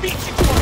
beat you for